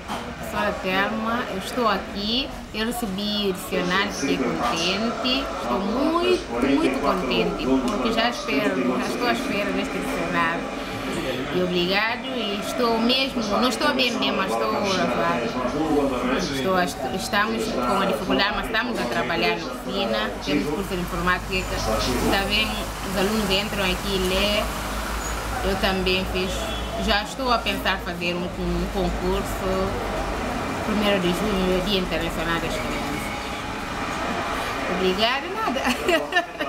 professora Thelma, eu estou aqui, eu recebi o dicionário, fiquei contente, estou muito, muito contente, porque já espero, já estou à espera deste dicionário. E obrigado, e estou mesmo, não estou a BMD, mas estou a. Estou a, estamos com a dificuldade, mas estamos a trabalhar na oficina, temos curso de informática, também os alunos entram aqui e lê. Eu também fiz já estou a pensar fazer um, um concurso, 1 de junho, Dia Internacional das Crianças. Obrigada, nada.